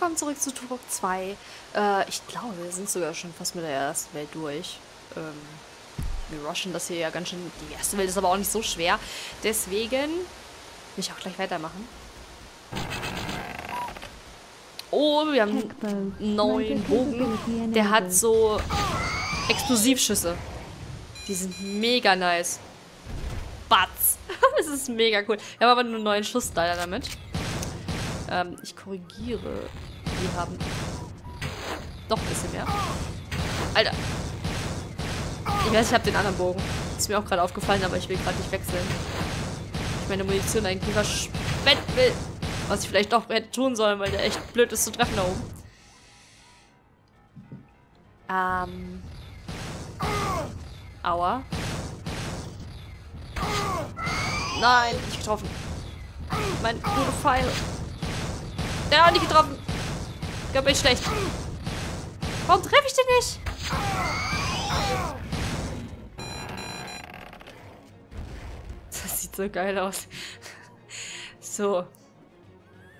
willkommen zurück zu Turok 2. Äh, ich glaube, wir sind sogar schon fast mit der ersten Welt durch. Ähm, wir rushen das hier ja ganz schön. Die erste Welt ist aber auch nicht so schwer. Deswegen will ich auch gleich weitermachen. Oh, wir haben einen neuen Bogen. Der hat so Explosivschüsse. Die sind mega nice. Batz. das ist mega cool. Wir haben aber nur einen neuen Schuss leider damit. Ähm, ich korrigiere. Wir haben doch ein bisschen mehr. Alter. Ich weiß, ich habe den anderen Bogen. Ist mir auch gerade aufgefallen, aber ich will gerade nicht wechseln. Ich meine Munition eigentlich verschwenden will. Was ich vielleicht doch hätte tun sollen, weil der echt blöd ist zu treffen da oben. Ähm. Aua. Nein, nicht getroffen. Mein guter Pfeil. Der hat nicht getroffen. Ich glaube, ich schlecht. Warum treffe ich den nicht? Das sieht so geil aus. So.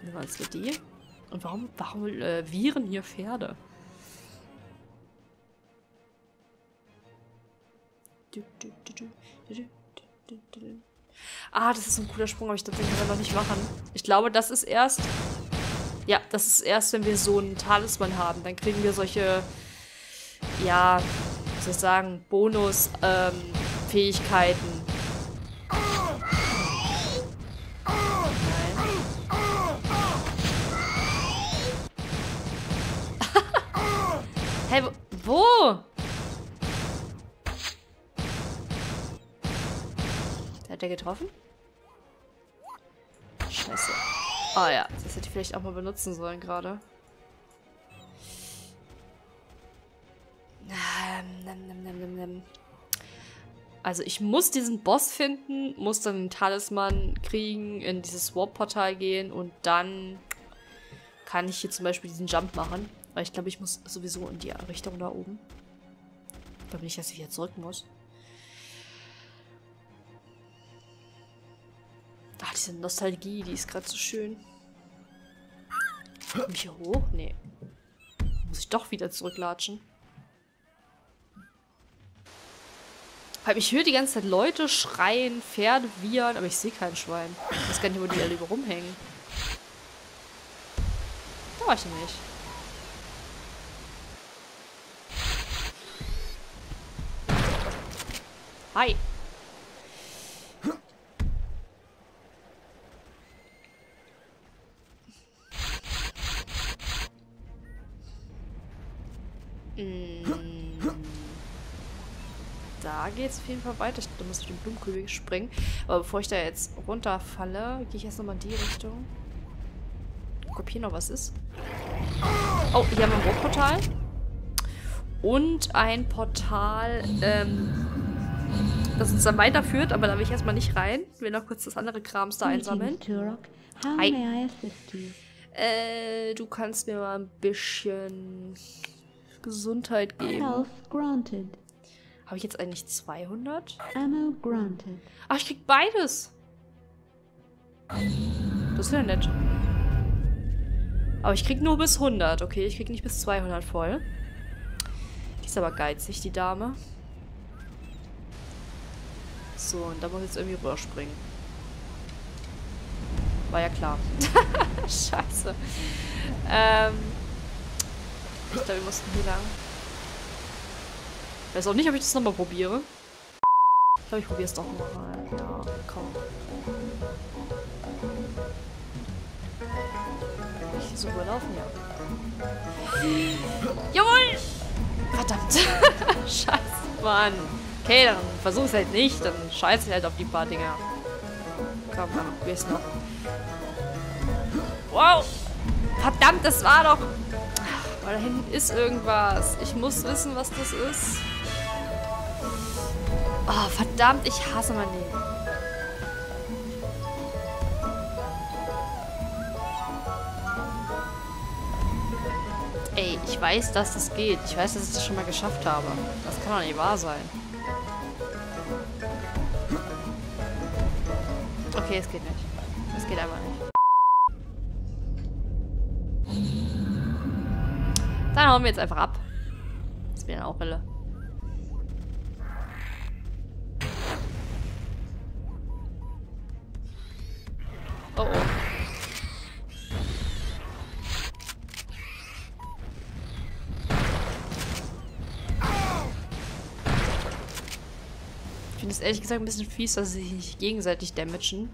Nehmen wir uns die. Und warum, warum äh, viren hier Pferde? Ah, das ist ein cooler Sprung, aber ich tatsächlich noch nicht machen. Ich glaube, das ist erst... Ja, das ist erst, wenn wir so einen Talisman haben. Dann kriegen wir solche... Ja, wie soll ich sagen, Bonus-Fähigkeiten. Ähm, Hä, hey, wo? Hat der getroffen? Scheiße. Ah ja, das hätte ich vielleicht auch mal benutzen sollen gerade. Also ich muss diesen Boss finden, muss dann den Talisman kriegen, in dieses Warp-Portal gehen und dann kann ich hier zum Beispiel diesen Jump machen. Weil ich glaube, ich muss sowieso in die Richtung da oben. Ich glaube nicht, dass ich wieder zurück muss. Diese Nostalgie, die ist gerade so schön. Komm ich hier hoch? Nee. Muss ich doch wieder zurücklatschen. Weil ich höre die ganze Zeit Leute schreien, Pferde wiehern, aber ich sehe kein Schwein. Ich weiß gar nicht, wo die alle rumhängen. Da war ich nicht. Hi. Da geht es auf jeden Fall weiter. Da muss ich den Blumenkübel springen. Aber bevor ich da jetzt runterfalle, gehe ich erst nochmal in die Richtung. Guck, ob hier noch was ist. Oh, hier haben wir ein Rotportal. Und ein Portal, ähm, das uns dann weiterführt, aber da will ich erstmal nicht rein. Ich will noch kurz das andere Krams da einsammeln. Hi. Äh, du kannst mir mal ein bisschen Gesundheit geben. Habe ich jetzt eigentlich 200? Ach, ich krieg beides. Das ist ja nett. Aber ich krieg nur bis 100. Okay, ich krieg nicht bis 200 voll. Die ist aber geizig, die Dame. So, und da muss ich jetzt irgendwie rüberspringen. War ja klar. Scheiße. Ähm. Ich glaube, wir mussten hier lang. Ich weiß auch nicht, ob ich das nochmal probiere. Ich glaube, ich probiere es doch nochmal. Ja, komm. Kann ich hier so überlaufen? Ja. Jawohl! Verdammt. Scheiße, Mann. Okay, dann versuch es halt nicht. Dann scheiße ich halt auf die paar Dinger. Komm, dann probier's noch. Wow! Verdammt, das war doch... Weil da hinten ist irgendwas. Ich muss wissen, was das ist. Oh, verdammt, ich hasse mein Leben. Ey, ich weiß, dass das geht. Ich weiß, dass ich das schon mal geschafft habe. Das kann doch nicht wahr sein. Okay, es geht nicht. Es geht einfach nicht. Dann hauen wir jetzt einfach ab. Das wäre auch Rille. Oh oh. Ich finde es ehrlich gesagt ein bisschen fies, dass sie sich nicht gegenseitig damagen.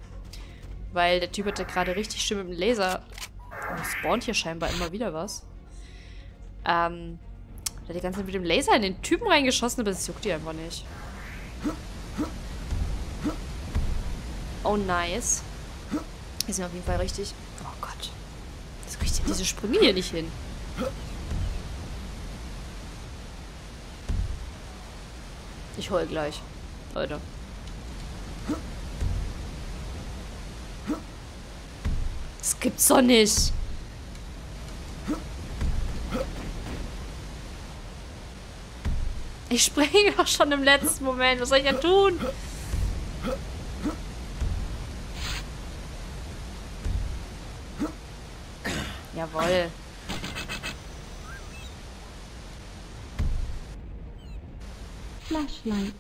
Weil der Typ hatte gerade richtig schön mit dem Laser. Oh, spawnt hier scheinbar immer wieder was. Ähm, der hat die ganze Zeit mit dem Laser in den Typen reingeschossen, aber das juckt die einfach nicht. Oh, nice. Die sind auf jeden Fall richtig... Oh Gott. Das kriegt diese Sprünge hier nicht hin. Ich heul gleich. Leute. Das gibt's doch nicht. Ich springe doch schon im letzten Moment. Was soll ich denn tun? Jawoll. Flashlight.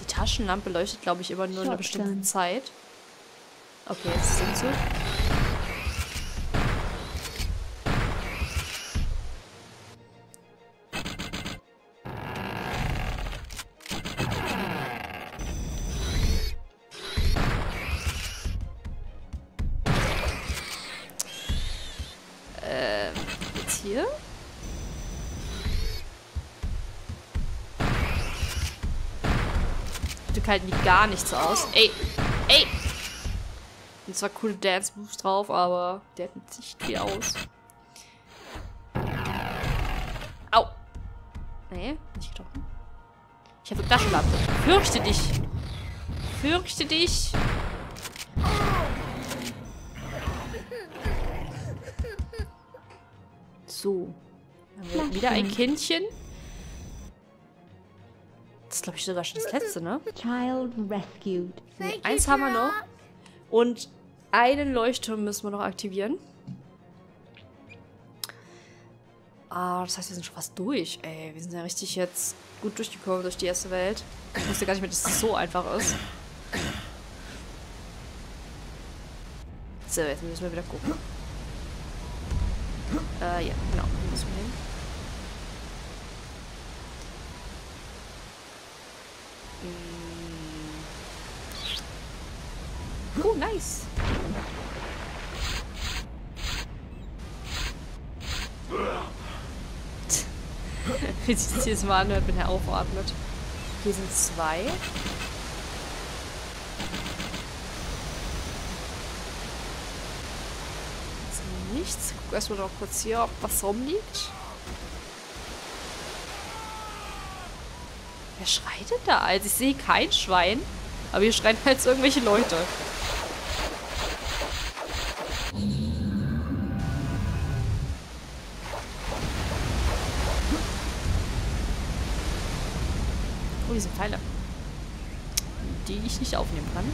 Die Taschenlampe leuchtet, glaube ich, immer nur Shotgun. eine bestimmte Zeit. Okay, jetzt sind sie. halten die gar nichts aus. Ey, ey! Und zwar coole Dance-Moves drauf, aber der hat nicht viel aus. Au! Nee, nicht getroffen. Ich habe Taschenlampe. Fürchte dich! Fürchte dich! So. Wieder ein Kindchen ist, glaube ich, sogar schon das letzte, ne? Child rescued. Nee, eins haben wir noch. Und einen Leuchtturm müssen wir noch aktivieren. Ah, das heißt, wir sind schon fast durch. Ey, wir sind ja richtig jetzt gut durchgekommen durch die erste Welt. Ich wusste gar nicht mehr, dass es so einfach ist. So, jetzt müssen wir wieder gucken. Äh, ja, genau. Müssen wir hin. Oh, nice. Wie sich das jetzt mal anhört, wenn er aufatmet. Hier sind zwei. Nichts. Ich guck erstmal noch kurz hier, ob was rumliegt. Wer schreit denn da? Also ich sehe kein Schwein. Aber hier schreien halt irgendwelche Leute. Oh, sind Pfeile. Die ich nicht aufnehmen kann.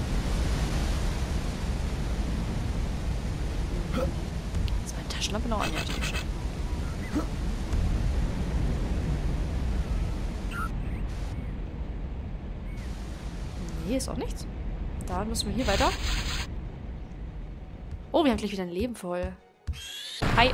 Taschenlampe noch an? Die schon. hier ist auch nichts. Da müssen wir hier weiter. Oh, wir haben gleich wieder ein Leben voll. Hi.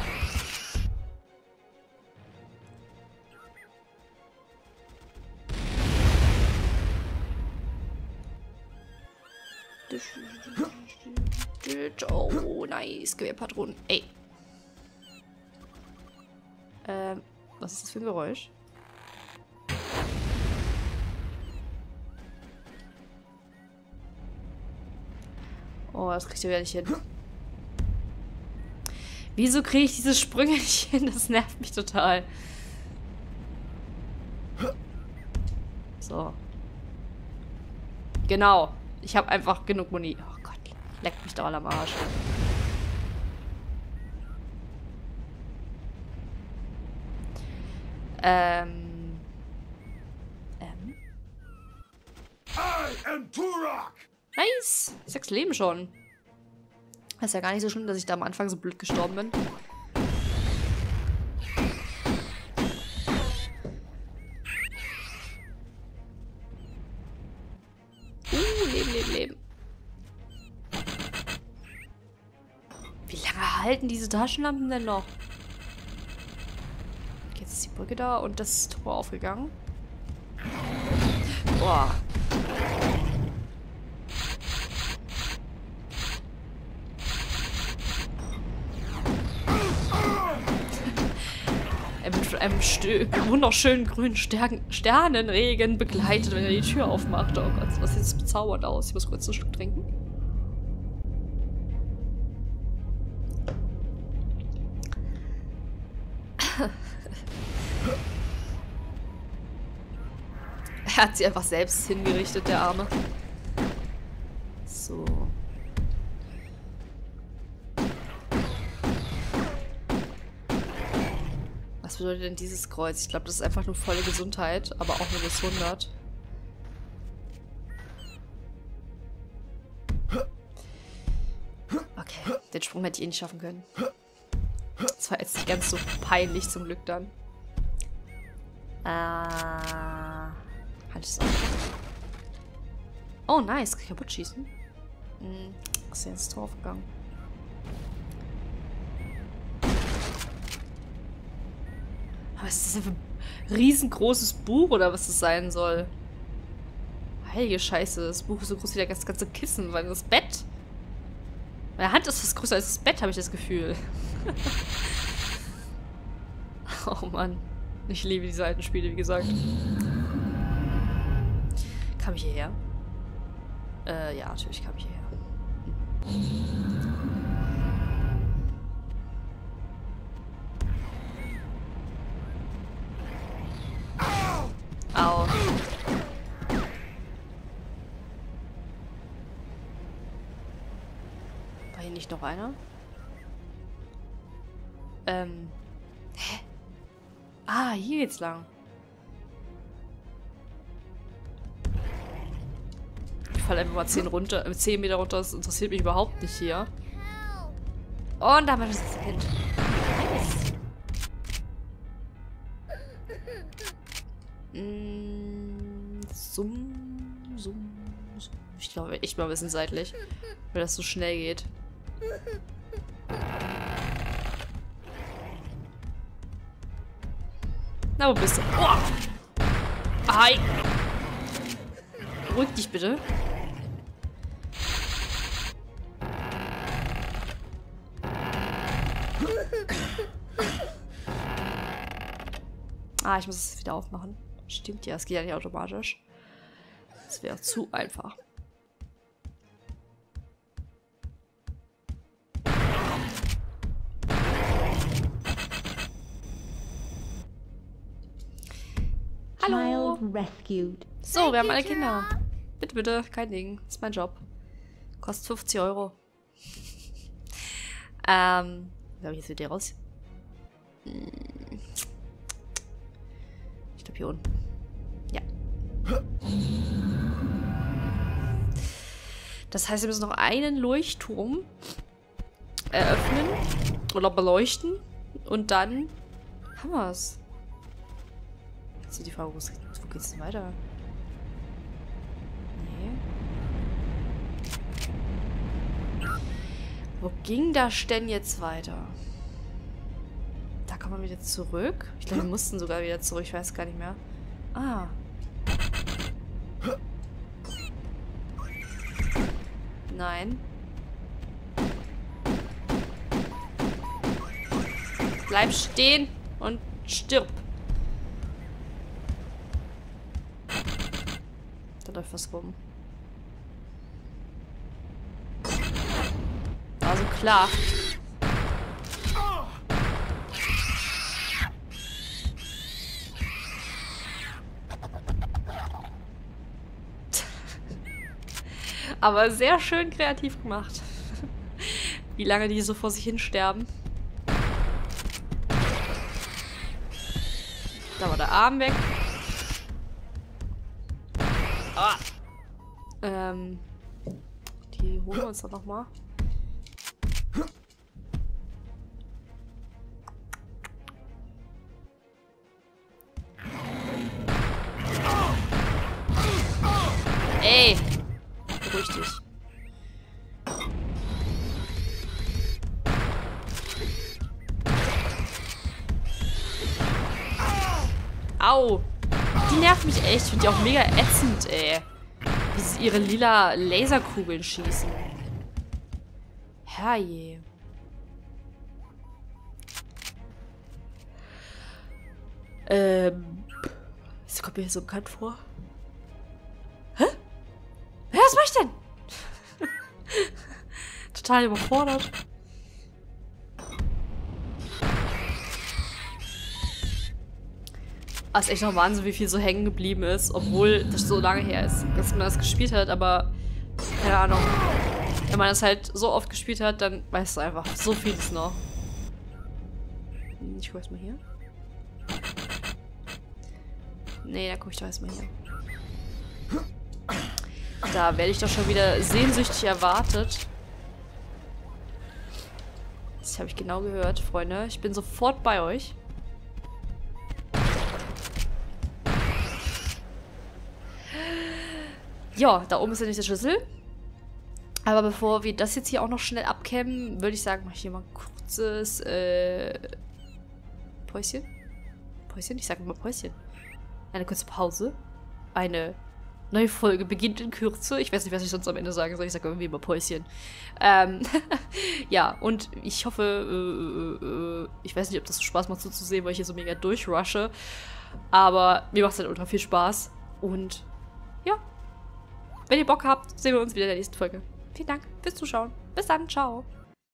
Oh, nice. Gewehrpatronen. Ey. Ähm, was ist das für ein Geräusch? Oh, das kriegt ihr wieder nicht hin. Wieso kriege ich diese Sprünge nicht hin? Das nervt mich total. So. Genau. Ich habe einfach genug Muni. Oh Gott, leckt mich doch alle am Arsch. Ähm. Ähm. I am Turok. Nice. Sechs Leben schon. Das ist ja gar nicht so schlimm, dass ich da am Anfang so blöd gestorben bin. Uh, Leben, Leben, Leben. Wie lange halten diese Taschenlampen denn noch? Brücke da und das Tor aufgegangen. Boah. von einem wunderschönen grünen Stern Sternenregen begleitet, wenn er die Tür aufmacht. Oh Gott, das sieht bezaubernd aus. Ich muss kurz ein Stück trinken. Er hat sie einfach selbst hingerichtet, der Arme. So. Was bedeutet denn dieses Kreuz? Ich glaube, das ist einfach nur volle Gesundheit, aber auch nur bis 100. Okay, den Sprung hätte ich eh nicht schaffen können. Das war jetzt nicht ganz so peinlich zum Glück dann. Äh, halt es auf. Oh, nice. Kann ich kaputt schießen? Hm, ist ja ins Tor gegangen. Was ist das für ein riesengroßes Buch oder was das sein soll? Heilige Scheiße, das Buch ist so groß wie das ganze Kissen, weil das Bett. Meine Hand ist fast größer als das Bett, habe ich das Gefühl. oh Mann. Ich liebe diese alten Spiele, wie gesagt. Kam ich hierher? Äh, ja, natürlich kam ich hierher. Au. War hier nicht noch einer? Ähm. Hä? Ah, hier geht's lang. Ich falle einfach mal 10, runter, 10 äh, Meter runter. Das interessiert mich überhaupt nicht hier. Und da haben wir das Kind. Nice. Mm, summ, summ, summ. Ich glaube, ich mal ein bisschen seitlich. Weil das so schnell geht. Na, wo bist du? Oh! Hi! Beruhig dich bitte. Ah, ich muss es wieder aufmachen. Stimmt ja, es geht ja nicht automatisch. Das wäre zu einfach. Hallo. So, wir haben alle Kinder. Bitte, bitte, kein Ding. Das ist mein Job. Kostet 50 Euro. ähm, wie habe ich jetzt wieder raus? Hm. Unten. Ja. Das heißt, wir müssen noch einen Leuchtturm eröffnen oder beleuchten und dann haben wir es. Jetzt ist die Frage, wo, wo geht's denn weiter? Nee. Wo ging das denn jetzt weiter? Da kann man wieder zurück. Ich glaube, wir mussten sogar wieder zurück. Ich weiß gar nicht mehr. Ah. Nein. Bleib stehen und stirb. läuft was rum. Also klar. Aber sehr schön kreativ gemacht. Wie lange die so vor sich hin sterben. Da war der Arm weg. Ah. Ähm. Die holen wir uns doch nochmal. Auch mega ätzend, ey. Wie sie ihre lila Laserkugeln schießen. Herrje. Ähm. Das kommt mir hier so bekannt vor. Hä? Hä, was mach ich denn? Total überfordert. Das ist echt noch Wahnsinn, wie viel so hängen geblieben ist, obwohl das so lange her ist, dass man das gespielt hat, aber keine Ahnung. Wenn man das halt so oft gespielt hat, dann weißt du einfach so vieles noch. Ich guck erstmal hier. Nee, dann guck ich doch erstmal hier. Da werde ich doch schon wieder sehnsüchtig erwartet. Das habe ich genau gehört, Freunde. Ich bin sofort bei euch. Ja, da oben ist der nächste Schlüssel. Aber bevor wir das jetzt hier auch noch schnell abkämmen, würde ich sagen, mache ich hier mal ein kurzes äh, Päuschen. Päuschen? Ich sage mal Päuschen. Eine kurze Pause. Eine neue Folge beginnt in Kürze. Ich weiß nicht, was ich sonst am Ende sagen soll. Ich sage irgendwie immer Päuschen. Ähm, ja, und ich hoffe, äh, äh, äh, ich weiß nicht, ob das so Spaß macht so zu sehen, weil ich hier so mega durchrushe. Aber mir macht es halt ultra viel Spaß. Und ja, wenn ihr Bock habt, sehen wir uns wieder in der nächsten Folge. Vielen Dank fürs Zuschauen. Bis dann. Ciao.